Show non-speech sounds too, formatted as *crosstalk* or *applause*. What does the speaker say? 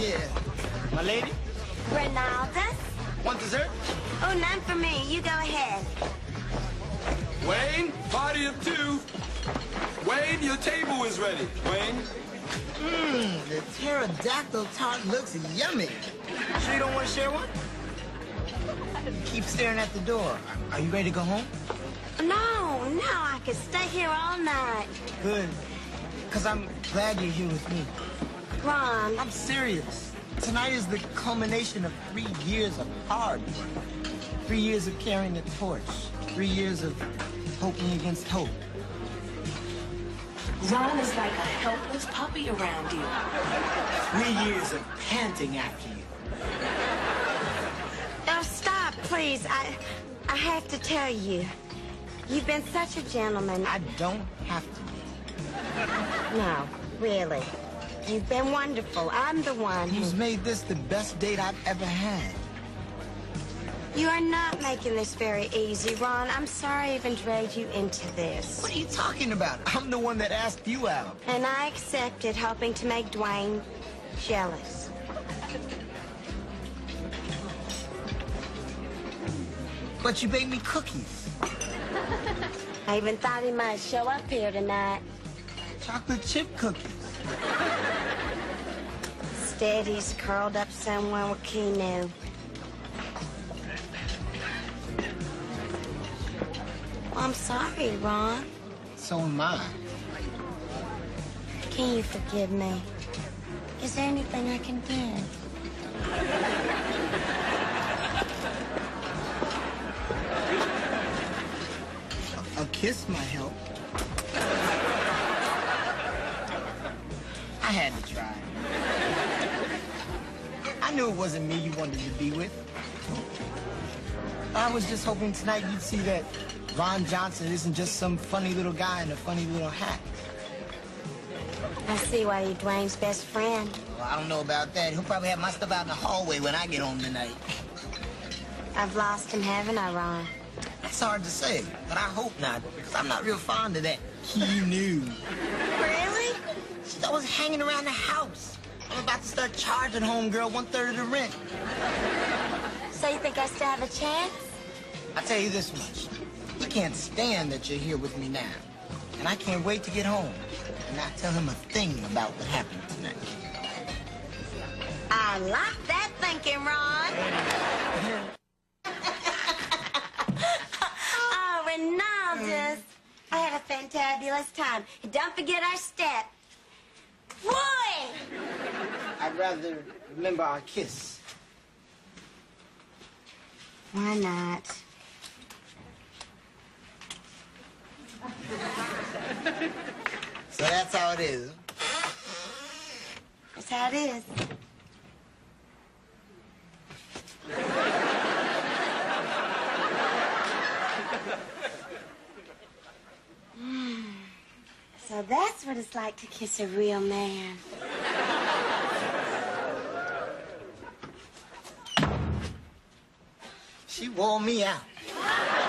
Yeah. My lady? Renaldas? Want dessert? Oh, none for me. You go ahead. Wayne, party of two. Wayne, your table is ready. Wayne? Mmm, the pterodactyl tart looks yummy. Sure you don't want to share one? Keep staring at the door. Are you ready to go home? No, no, I could stay here all night. Good, because I'm glad you're here with me. Ron, I'm serious. Tonight is the culmination of three years of hard work. Three years of carrying a torch. Three years of hoping against hope. Ron is like a helpless puppy around you. Three years of panting after you. oh, stop, please. I, I have to tell you. You've been such a gentleman. I don't have to be. No, really. You've been wonderful. I'm the one. Who's made this the best date I've ever had? You are not making this very easy, Ron. I'm sorry I even dragged you into this. What are you talking about? I'm the one that asked you out. And I accepted, hoping to make Dwayne jealous. But you baked me cookies. I even thought he might show up here tonight. Chocolate chip cookies. Instead, he's curled up somewhere with Kinu. Well, I'm sorry, Ron. So am I. Can you forgive me? Is there anything I can do? A kiss might help. I had to try. I knew it wasn't me you wanted to be with. I was just hoping tonight you'd see that Ron Johnson isn't just some funny little guy in a funny little hat. I see why you're Dwayne's best friend. Well, I don't know about that. He'll probably have my stuff out in the hallway when I get home tonight. I've lost him, haven't I, Ron? That's hard to say, but I hope not, because I'm not real fond of that Kinu. Really? She's always hanging around the house. I'm about to start charging homegirl one third of the rent. So you think I still have a chance? I'll tell you this much. I can't stand that you're here with me now. And I can't wait to get home and not tell him a thing about what happened tonight. I like that thinking, Ron. *laughs* oh, Ronaldus. I had a fantabulous time. Don't forget our step. *laughs* I'd rather remember our kiss. Why not? So that's how it is. That's how it is. *laughs* *sighs* So that's what it's like to kiss a real man. She wore me out.